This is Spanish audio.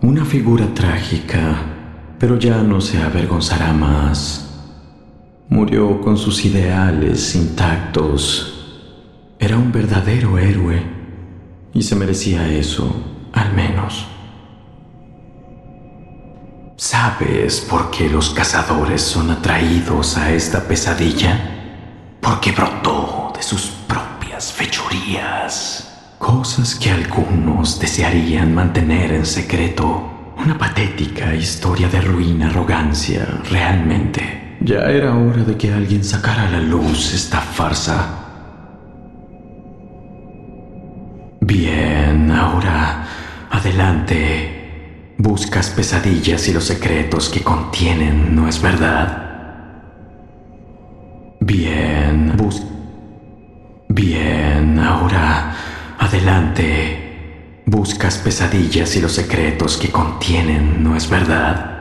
Una figura trágica, pero ya no se avergonzará más. Murió con sus ideales intactos. Era un verdadero héroe y se merecía eso, al menos. ¿Sabes por qué los cazadores son atraídos a esta pesadilla? Porque brotó de sus propias fechorías. Cosas que algunos desearían mantener en secreto. Una patética historia de ruina arrogancia, realmente. Ya era hora de que alguien sacara a la luz esta farsa. Bien, ahora, adelante. Buscas pesadillas y los secretos que contienen, ¿no es verdad? Bien, bus... Bien, ahora... Adelante. Buscas pesadillas y los secretos que contienen, ¿no es verdad?